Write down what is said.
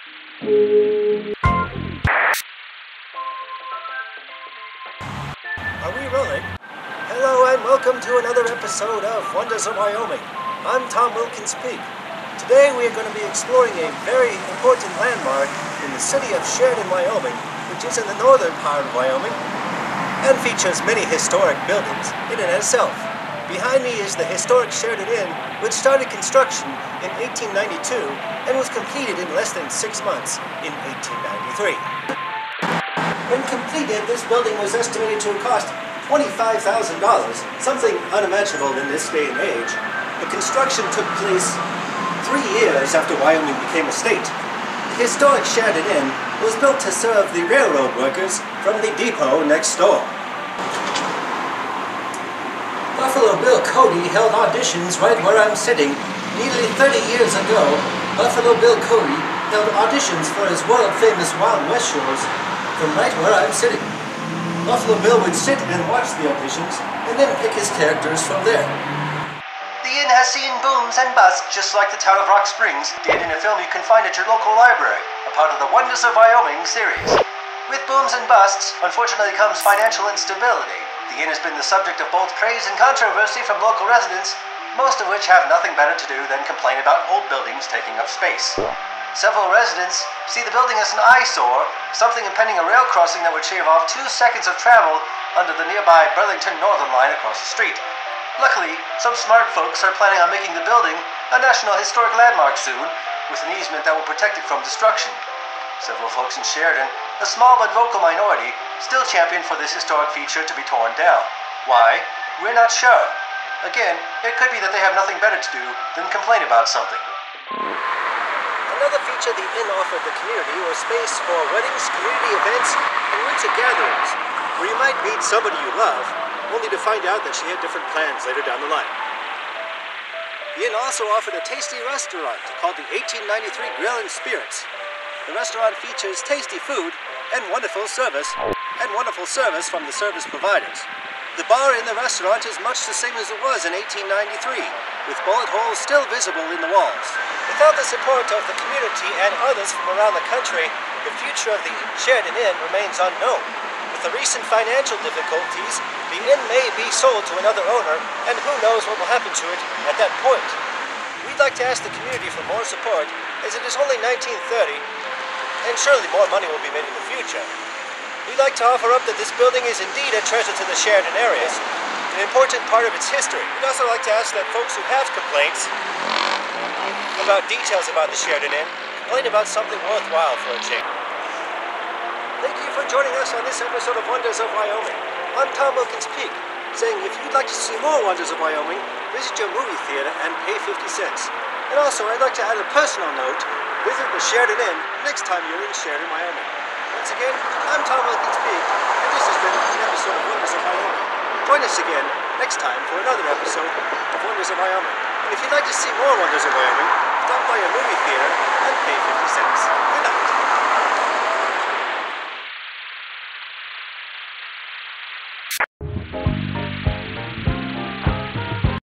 Are we rolling? Hello and welcome to another episode of Wonders of Wyoming. I'm Tom Wilkins Peak. Today we are going to be exploring a very important landmark in the city of Sheridan, Wyoming, which is in the northern part of Wyoming and features many historic buildings in and itself. Behind me is the historic Sheridan Inn, which started construction in 1892 and was completed in less than six months in 1893. When completed, this building was estimated to cost $25,000, something unimaginable in this day and age. The construction took place three years after Wyoming became a state. The historic Sheridan Inn was built to serve the railroad workers from the depot next door. Buffalo Bill Cody held auditions right where I'm sitting. Nearly 30 years ago, Buffalo Bill Cody held auditions for his world-famous Wild West shows from right where I'm sitting. Buffalo Bill would sit and watch the auditions and then pick his characters from there. The inn has seen booms and busts just like the town of Rock Springs did in a film you can find at your local library, a part of the Wonders of Wyoming series. With booms and busts, unfortunately comes financial instability. The inn has been the subject of both praise and controversy from local residents, most of which have nothing better to do than complain about old buildings taking up space. Several residents see the building as an eyesore, something impeding a rail crossing that would shave off two seconds of travel under the nearby Burlington Northern Line across the street. Luckily, some smart folks are planning on making the building a National Historic Landmark soon, with an easement that will protect it from destruction. Several folks in Sheridan, a small but vocal minority, still champion for this historic feature to be torn down. Why? We're not sure. Again, it could be that they have nothing better to do than complain about something. Another feature the inn offered the community was space for weddings, community events, and rooted gatherings, where you might meet somebody you love, only to find out that she had different plans later down the line. The inn also offered a tasty restaurant called the 1893 Grill and Spirits. The restaurant features tasty food and wonderful service, and wonderful service from the service providers. The bar in the restaurant is much the same as it was in 1893, with bullet holes still visible in the walls. Without the support of the community and others from around the country, the future of the Sheridan Inn remains unknown. With the recent financial difficulties, the inn may be sold to another owner, and who knows what will happen to it at that point. We'd like to ask the community for more support, as it is only 1930, and surely more money will be made in the future. We'd like to offer up that this building is indeed a treasure to the Sheridan area, an important part of its history. We'd also like to ask that folks who have complaints about details about the Sheridan Inn complain about something worthwhile for a change. Thank you for joining us on this episode of Wonders of Wyoming. I'm Tom Wilkins Peak, saying if you'd like to see more Wonders of Wyoming, visit your movie theater and pay 50 cents. And also, I'd like to add a personal note visit the Sheridan Inn next time you're in Sheridan, Wyoming. Once again, I'm Tom Wilkins Peak, and this has been an episode of Wonders of Wyoming. Join us again next time for another episode of Wonders of Wyoming. And if you'd like to see more Wonders of Wyoming, stop by a movie theater and pay 50 cents. Good night.